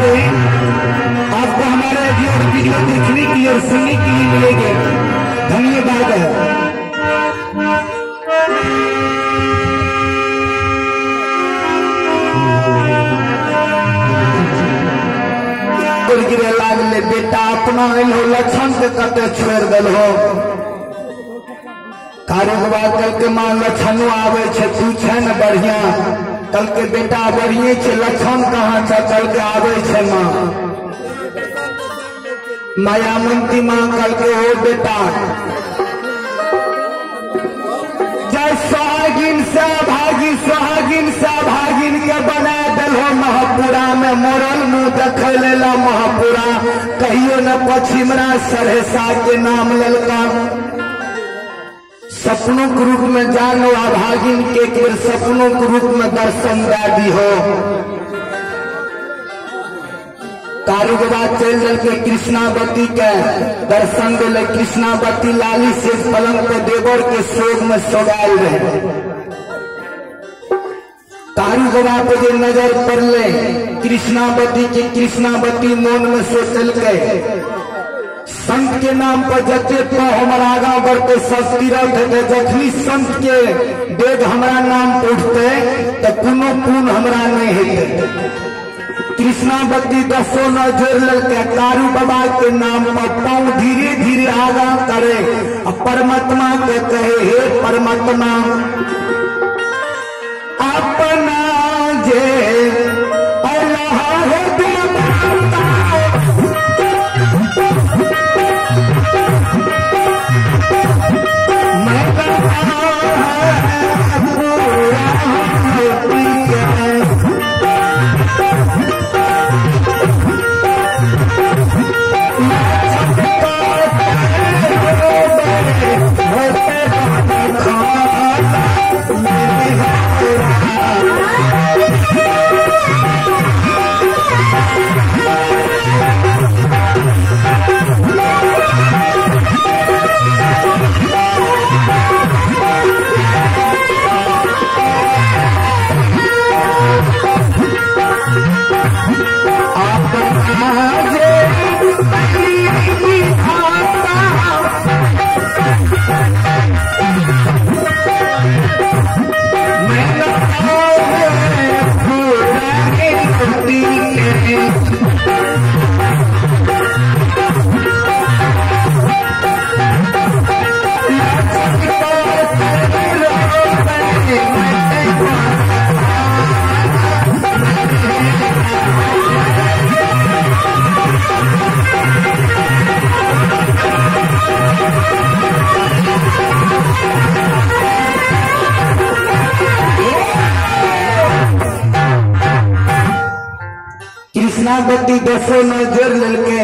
मारे आपको हमारे और वीडियो देखने के और सुनने के लिए मिलेंगे। धन्यवाद गिरे लागले, बेटा, अपना एलो लक्षण के कते छोड़ दिल हो। कारोबार कल के माँ लक्षणो आवे छे तू छे न बढ़िया। कल के बेटा बढ़िए छे लक्षण कहाँ छे कल के आवे छे माँ। मायामंती माँ कल के हो बेटा। जय सोहागिन से भागी सोहागिन से भागिन के बना दिलो महापुरा में मोरल मुँह देख लेला महापुरा। कहियो न पश्चिमरा सरहसा के नाम ललका सपनों के रूप में जानो अभागिन के फिर सपनों के रूप में दर्शन दादी हो। कारुगबा चल जल के कृष्णावती के दर्शन दिल कृष्णावती लाली से पलंग पे देवर के शोक में सोगाल रहे। कारुगबा पे जो नज़र पड़ले कृष्णावती के कृष्णावती मन में सोचल के संत के नाम पर जते तो हमारा आगा बढ़ते तीरथ है जखनी संत के वेद हमारा नाम उठते तो कोनो पुण्य हमरा नहीं हेते कृष्णावती दसो न जोड़ ललके कारू बाबा के नाम पर पाँव धीरे धीरे आगा करे परमात्मा के कहे, हे परमात्मा, अपना जे कृष्णावती दसो नज़र ललके।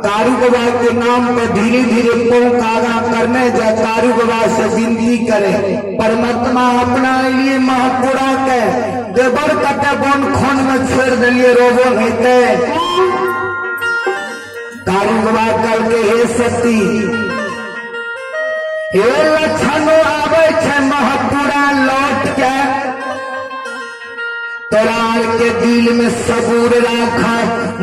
कारू बाबा के नाम पर धीरे धीरे पौ कागा करने जा कारू बाबा से विनती करे। परमात्मा अपना लिए महापुरा के देवर कटे बन खन में छोड़ दिलिए रोबो हेते कारू बाबा कल के हे सती, हे लक्षणो दिल में सबूर राखा,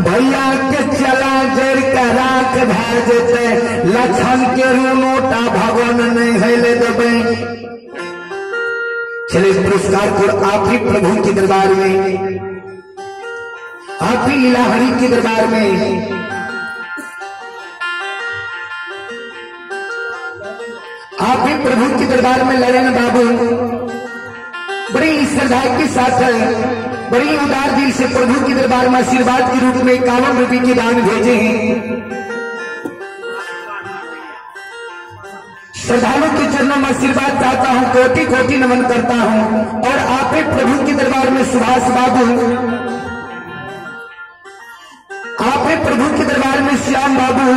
भैया के चला जड़ के राख भे जेते लक्षण के नोटा भगवान नहीं हेले देवे चले पुरस्कार को आप ही प्रभु के दरबार में, आप ही लीलाहरी के दरबार में। आप ही प्रभु के दरबार में लड़ेन बाबू। बड़ी श्रद्धा के साथ बड़ी उदार दिल से प्रभु के दरबार में आशीर्वाद के रूप में इक्यावन रुपए के दान भेजे हैं। श्रद्धालु के चरणों में आशीर्वाद चाहता हूँ कोटि कोटि नमन करता हूँ और आप प्रभु के दरबार में सुभाष बाबू आप प्रभु के दरबार में श्याम बाबू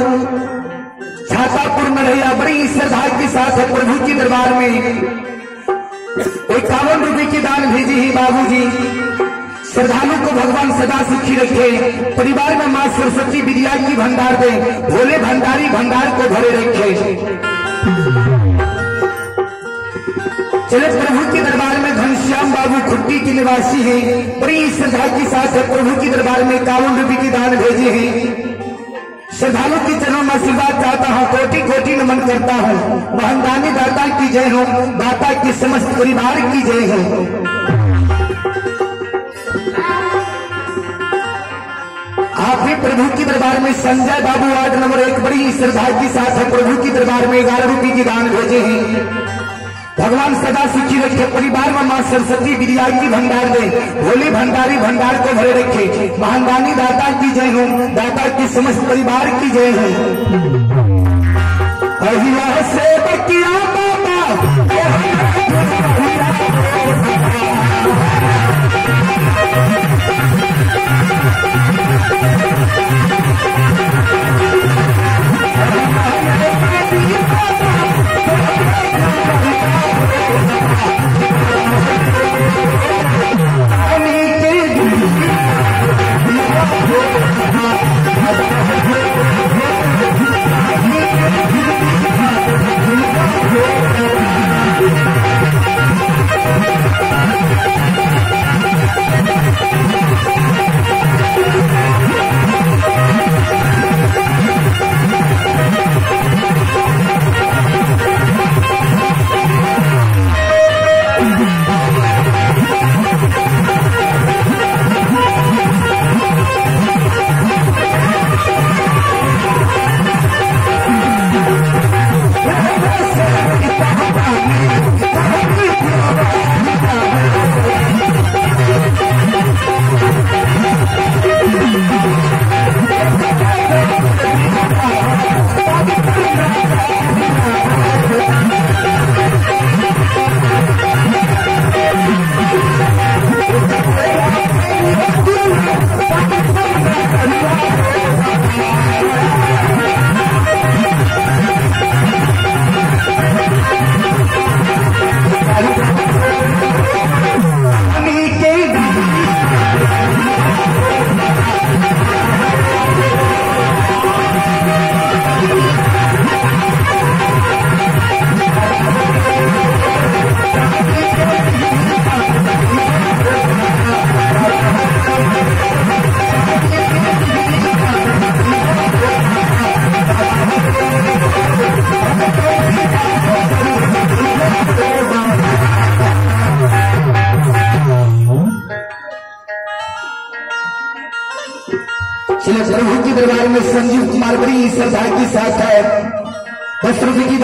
छातापुर में रहिया बड़ी श्रद्धा के साथ है प्रभु के दरबार में। इक्यावन रुपए की दान भेजी ही बाबूजी। श्रद्धालु को भगवान सदा सुखी रखे। परिवार में माँ सरस्वती विद्या की भंडार दे। भोले भंडारी भंडार को भरे रखे। चले प्रभु के दरबार में घनश्याम बाबू खुट्टी के निवासी हैं। बड़ी श्रद्धा के साथ प्रभु के दरबार में कावन रूपी के दान भेजे हैं। श्रद्धालु के चरणों में आशीर्वाद चाहता हूँ। कोटि कोटि नमन करता हूँ। महंदानी दाता की जय हो। दाता के समस्त परिवार की जय हो। आप भी प्रभु की दरबार में संजय बाबू वार्ड नंबर एक बड़ी श्रद्धा के साथ है। प्रभु की दरबार में ग्यारह रुपये की दान भेजे हैं। भगवान सदा सुखी रखे, परिवार में माँ सरस्वती विद्या की भंडार दे भोले भंडारी भंडार को भरे रखे। महानदानी दाता की जय हो, दाता की समस्त परिवार की जय हो। से बकिया बाबा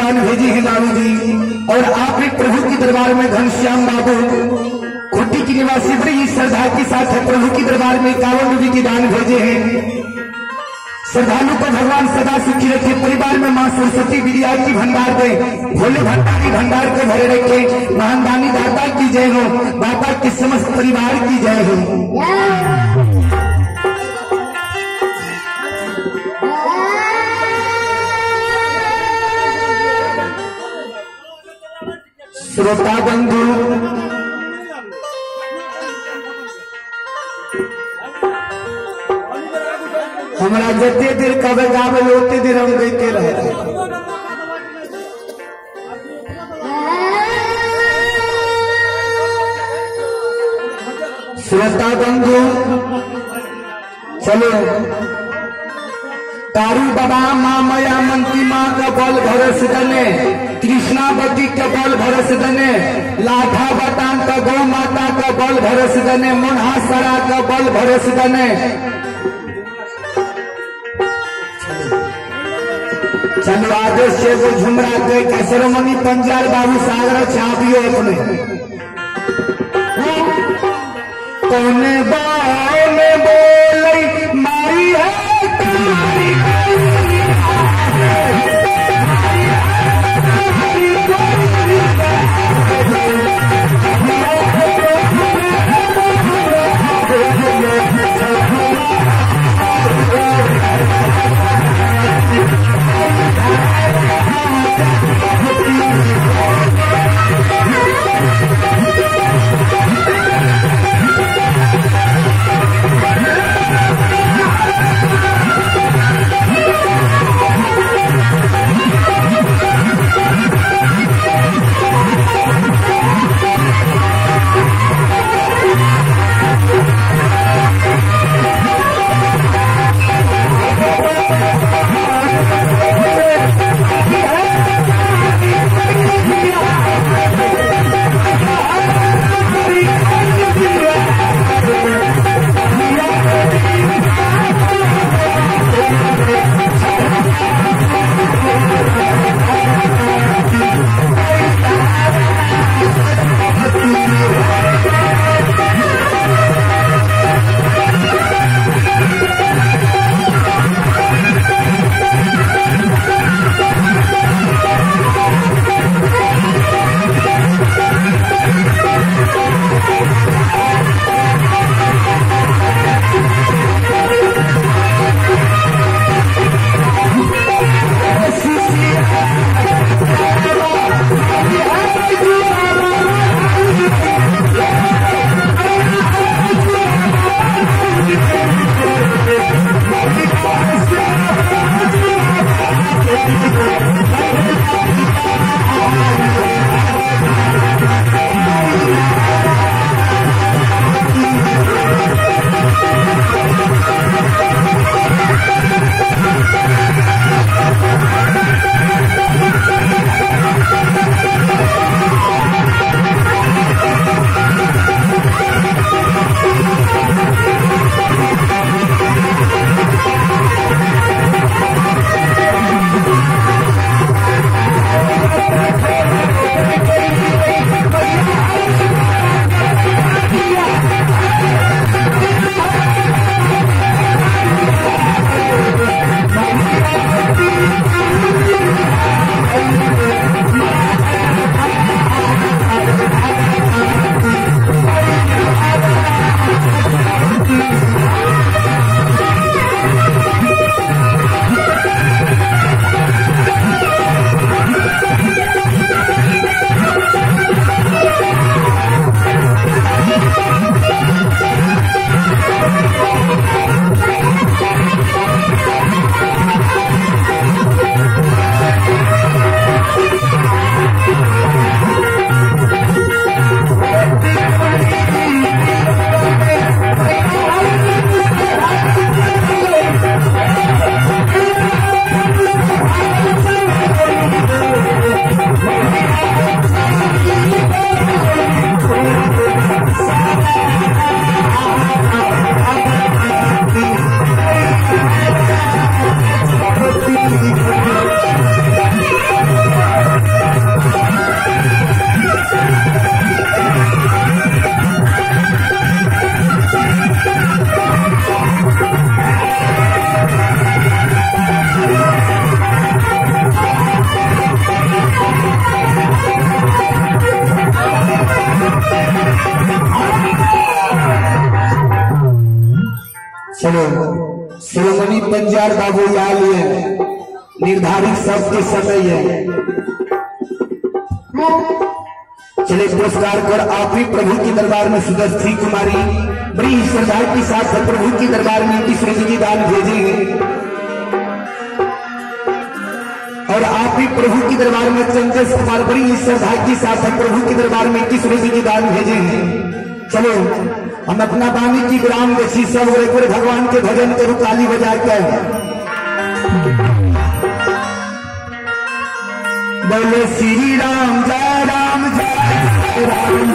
रुपए भेजी है लालू जी, और आप भी प्रभु के दरबार में घनश्याम बाबू, खुट्टी की निवासी बड़ी श्रद्धा के साथ है, प्रभु के दरबार में इक्यावन रुपए की दान भेजे हैं। श्रद्धालु को भगवान सदा सुखी रखे, परिवार में माँ सरस्वती विद्या की भंडार दे, भोले भंडारी भंडार को भरे रखे। महानदानी दाता की जय हो दाता की समस्त परिवार की जय हो। श्रोता बंधु। हमारा जते देर कबे गावे ओते देर हम गईते रहे। श्रोता बंधु, चलो। तारू बाबा, माँ मया मंत्री माँ का बल भरस दने कृष्णावती के बल भरस दने लाठा बटान का गौ माता का बल भरस दने मुन्हासरा का बल भरस दने चलो आदेश से वो झुमरा के कसरमणि पंजाल बाबू, सागर छापियो अपने। कौने बाल शिरोमणि पंजार बाबू याल है निर्धारित सबके समय है चले पुरस्कार कर आप ही प्रभु के दरबार में सुदर्शी कुमारी। बड़ी श्रद्धा के साथ प्रभु के दरबार में इनकी श्री दान भेजेंगे और आप ही प्रभु के दरबार में चंद्र कुमार बड़ी श्रद्धा के साथ प्रभु के दरबार में इनकी श्री दान भेजेंगे चलो। हम अपना बानी की ग्राम देसी सब बार भगवान के भजन करो ताली बजा के बोले श्री राम जय राम जय। राम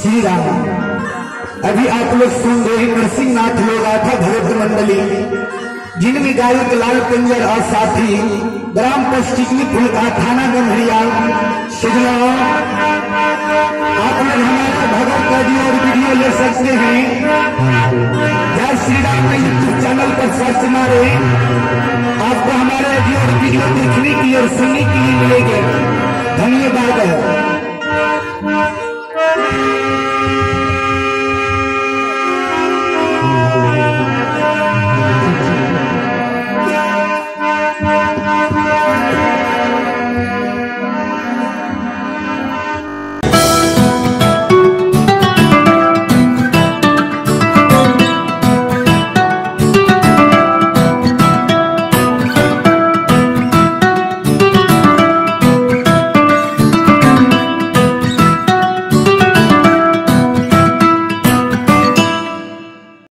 श्री राम। अभी आप लोग सुन रहे हैं नरसिंह नाथ लोग था भगत मंडली, जिनमें गायक लाल कंजर और साथी ग्राम पश्चिमी फुलका थाना गंभरिया आप लोग हमारे भगत का ऑडियो और वीडियो ले सकते हैं। जय श्री राम के यूट्यूब चैनल पर सर्च मारे। आपको हमारे ऑडियो और वीडियो देखने की और सुनने के लिए मिलेंगे।